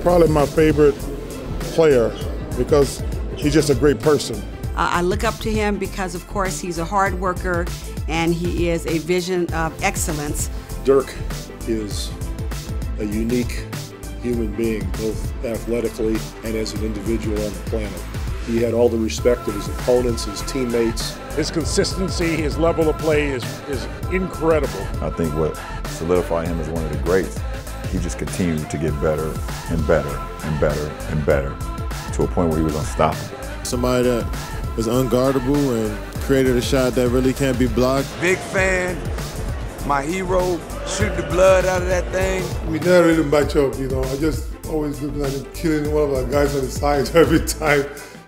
probably my favorite player because he's just a great person. Uh, I look up to him because, of course, he's a hard worker and he is a vision of excellence. Dirk is a unique human being, both athletically and as an individual on the planet. He had all the respect of his opponents, his teammates. His consistency, his level of play is, is incredible. I think what solidified him as one of the greats, he just continued to get better and better and better and better to a point where he was unstoppable. Somebody that was unguardable and created a shot that really can't be blocked. Big fan, my hero, shoot the blood out of that thing. We never really match up, you know. I just always look like I'm killing one of our guys on the sides every time.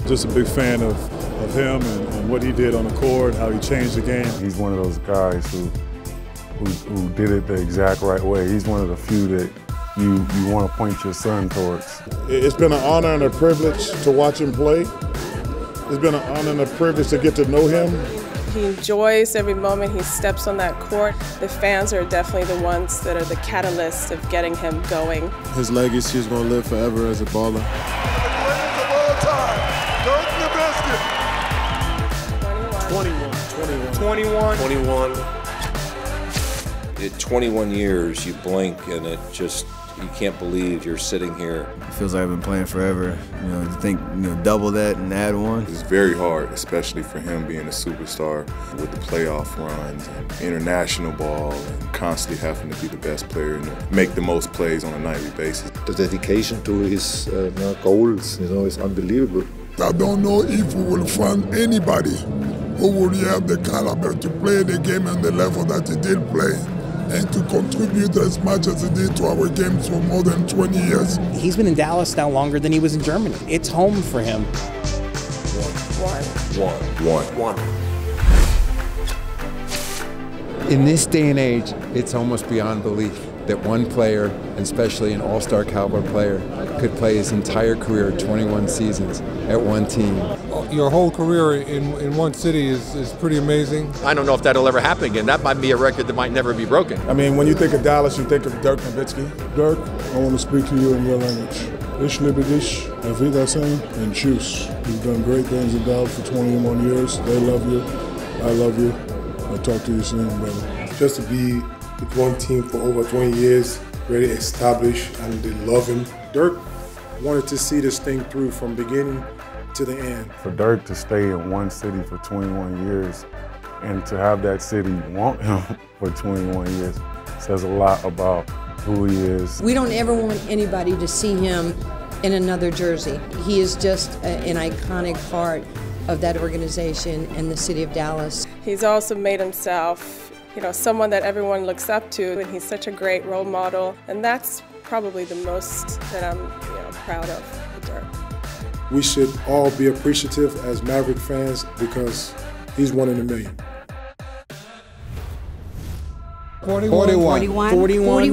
Just a big fan of, of him and, and what he did on the court, how he changed the game. He's one of those guys who, who, who did it the exact right way. He's one of the few that you, you want to point your son towards. It's been an honor and a privilege to watch him play. It's been an honor and a privilege to get to know him. He enjoys every moment he steps on that court. The fans are definitely the ones that are the catalyst of getting him going. His legacy is going to live forever as a baller. 21. 21. 21. 21. At 21 years, you blink and it just, you can't believe you're sitting here. It feels like I've been playing forever. You know, to think, you know, double that and add one. It's very hard, especially for him being a superstar with the playoff runs and international ball and constantly having to be the best player and make the most plays on a nightly basis. The dedication to his uh, goals, you know, is unbelievable. I don't know if we will find anybody who would have the caliber to play the game on the level that he did play and to contribute as much as he did to our games for more than 20 years. He's been in Dallas now longer than he was in Germany. It's home for him. One. One. One. One. In this day and age, it's almost beyond belief that one player, and especially an all-star caliber player, could play his entire career, 21 seasons, at one team. Your whole career in, in one city is, is pretty amazing. I don't know if that'll ever happen again. That might be a record that might never be broken. I mean, when you think of Dallas, you think of Dirk Nowitzki. Dirk, I want to speak to you in your language. Ich liebe dich, auf Wiedersehen, and tschüss. You've done great things in Dallas for 21 years. They love you. I love you. I'll talk to you soon, brother. Just to be with one team for over 20 years, really established, and they love him. Dirk wanted to see this thing through from beginning to the end. For Dirk to stay in one city for 21 years and to have that city want him for 21 years says a lot about who he is. We don't ever want anybody to see him in another jersey. He is just a, an iconic part of that organization and the city of Dallas. He's also made himself you know, someone that everyone looks up to, and he's such a great role model, and that's probably the most that I'm, you know, proud of with Dirk. We should all be appreciative as Maverick fans because he's one in a million. 41. 41. 41. 41.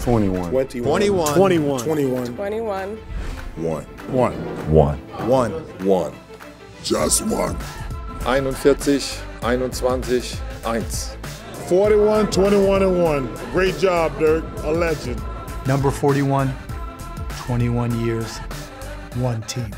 21. 21. 21. 21. 21. One. One. One. One. One. Just one. 41, 21, 1. 41, 21, and 1. Great job, Dirk. A legend. Number 41, 21 years, one team.